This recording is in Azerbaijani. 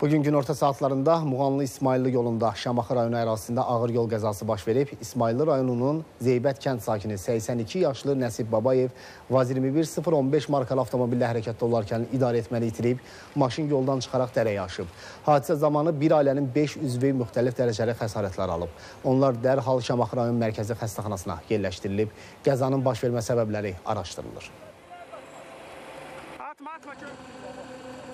Bugün günorta saatlarında Muğanlı İsmailli yolunda Şamaxı rayonu ərazisində ağır yol qəzası baş verib. İsmailli rayonunun Zeybət kənd sakini 82 yaşlı Nəsib Babayev Vaz 21015 markalı avtomobillə hərəkətdə olarkən idarə etməni itirib, maşın yoldan çıxaraq dərəyə aşıb. Hadisə zamanı bir ailənin 5 üzvü müxtəlif dərəcəli xəsarətlər alıb. Onlar dərhal Şamaxı rayon mərkəzi xəstəxanasına yerləşdirilib. Qəzanın baş vermə səbəbləri araşdırılır. Atma atma.